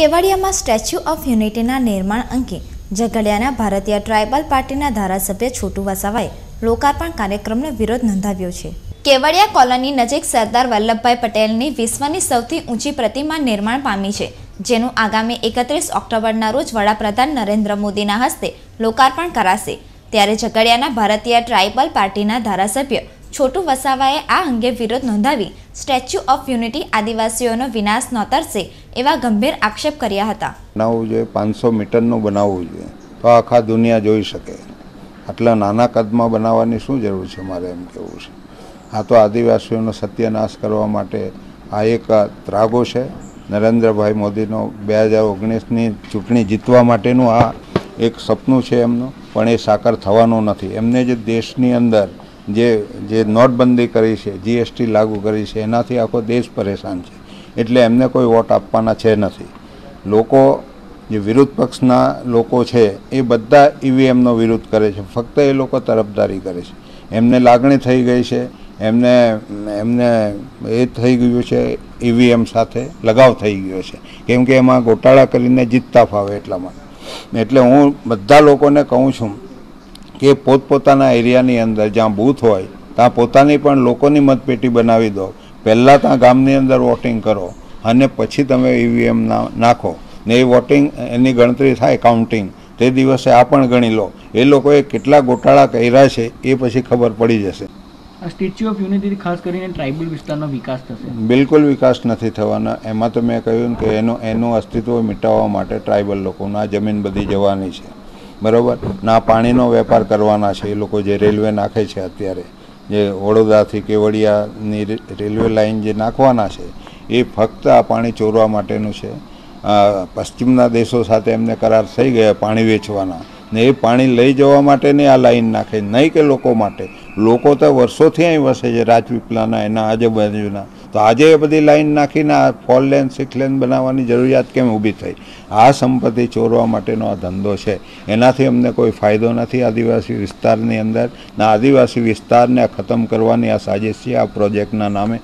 કેવડિયામાં statue of યુનિટીના નિર્માણ અંગે ઝઘડિયાના ભારતીય ટ્રાઇબલ પાર્ટીના ધારાસભ્ય છોટુ વસાવાએ લોકાર્પણ કાર્યક્રમનો વિરોધ નોંધાવ્યો છે. કેવડિયા કોલોની નજીક સરદાર વલ્લભભાઈ પટેલની વિશ્વની સૌથી ઊંચી પ્રતિમા નિર્માણ પામી છે, જેનું આગામી એકત્રીસ ઓક્ટોબરના રોજ વડાપ્રધાન નરેન્દ્ર મોદીના હસ્તે લોકાર્પણ કરાશે. ત્યારે ઝઘડિયાના ભારતીય ટ્રાઇબલ પાર્ટીના ધારાસભ્ય છોટુ વસાવાએ આ અંગે વિરોધ નોંધાવી સ્ટેચ્યુ ઓફ યુનિટી આદિવાસીઓનો વિનાશ નોતરશે એવા ગંભીર આક્ષેપ કર્યા હતા. બનાવવું જોઈએ, પાંચસો મીટરનું બનાવવું જોઈએ. તો આખા દુનિયા જોઈ શકે. આટલા નાના કદમાં બનાવવાની શું જરૂર છે મારે એમ કહેવું છે? આ તો આદિવાસીઓનો સત્યનાશ કરવા માટે આ એક ત્રાગો છે. નરેન્દ્રભાઈ મોદીનો બે હજાર ઓગણીસની ચૂંટણી જીતવા માટેનું આ એક સપનું છે એમનું, પણ એ સાકાર થવાનું નથી. એમને જે દેશની અંદર જે જે નોટબંધી કરી છે, જીએસટી લાગુ કરી છે, એનાથી આખો દેશ પરેશાન છે. એટલે એમને કોઈ વોટ આપવાના છે નથી. લોકો, જે વિરોધ પક્ષના લોકો છે, એ બધા ઈવીએમનો વિરોધ કરે છે. ફક્ત એ લોકો તરફદારી કરે છે. એમને લાગણી થઈ ગઈ છે. એમને એમને એ થઈ ગયું છે, ઈવીએમ સાથે લગાવ થઈ ગયો છે. કેમ કે એમાં ગોટાળા કરીને જીતતા ફાવે એટલા માટે એટલે હું બધા લોકોને કહું છું કે પોતપોતાના એરિયાની અંદર જ્યાં બૂથ હોય, ત્યાં પોતાની પણ લોકોની મતપેટી બનાવી દો. પહેલાં ત્યાં ગામની અંદર વોટિંગ કરો અને પછી તમે ઈવીએમ નાખો. ને એ વોટિંગ એની ગણતરી થાય કાઉન્ટિંગ તે દિવસે આ પણ ગણી લો. એ લોકોએ કેટલા ગોટાળા કર્યા છે એ પછી ખબર પડી જશે. સ્ટેચ્યુ ઓફ યુનિટી ખાસ કરીને ટ્રાઇબલ વિસ્તારનો વિકાસ થશે. બિલકુલ વિકાસ નથી થવાના. એમાં તો મેં કહ્યું કે એનું એનું અસ્તિત્વ મિટાવવા માટે ટ્રાઇબલ લોકોના જમીન બધી જવાની છે. બરાબર? ના પાણીનો વેપાર કરવાના છે એ લોકો જે રેલવે નાખે છે અત્યારે. જે વડોદરાથી કેવડિયાની રેલવે લાઇન જે નાખવાના છે, એ ફક્ત આ પાણી ચોરવા માટેનું છે. પશ્ચિમના દેશો સાથે એમને કરાર થઈ ગયા પાણી વેચવાના. ને એ પાણી લઈ જવા માટેની આ લાઈન નાખે. નહીં કે લોકો માટે. લોકો તો વર્ષોથી અહીં વસે છે, રાજપીપળાના, એના આજુબાજુના. તો આજે એ બધી લાઈન નાખીને આ ફોર લેન, સિક્સ લેન બનાવવાની જરૂરિયાત કેમ ઊભી થઈ? આ સંપત્તિ ચોરવા માટેનો આ ધંધો છે. એનાથી અમને કોઈ ફાયદો નથી આદિવાસી વિસ્તારની અંદર. ના આદિવાસી વિસ્તારને ખતમ કરવાની આ સાજિશ છે, આ પ્રોજેક્ટના નામે.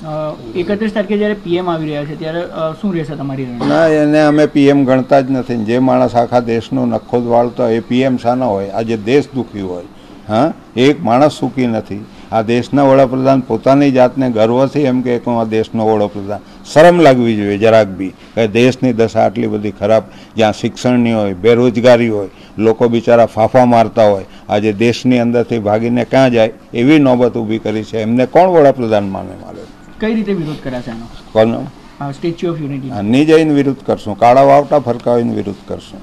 એકત્રીસ તારીખે જ્યારે પીએમ આવી રહ્યા છે, ત્યારે શું રહેશે તમારી ના, એને અમે પીએમ ગણતા જ નથી. જે માણસ આખા દેશનો નખો જ વાળતો હોય, એ પીએમ શાનો હોય આજે દેશ દુઃખી હોય, હા એક માણસ સુખી નથી. આ દેશના વડાપ્રધાન પોતાની જાતને ગર્વથી એમ કે હું આ દેશનો વડાપ્રધાન. શરમ લાગવી જોઈએ જરાક બી, કે દેશની દશા આટલી બધી ખરાબ, જ્યાં શિક્ષણની હોય, બેરોજગારી હોય, લોકો બિચારા ફાફા મારતા હોય, આજે દેશની અંદરથી ભાગીને ક્યાં જાય, એવી નોબત ઊભી કરી છે. એમને કોણ વડાપ્રધાન માને મારે? કઈ રીતે વિરોધ કર્યા છે આનો કોનો? સ્ટેચ્યુ ઓફ યુનિટી નહીં જઈને વિરોધ કરશું કાળા વાવટા ફરકાવીને વિરોધ કરશું.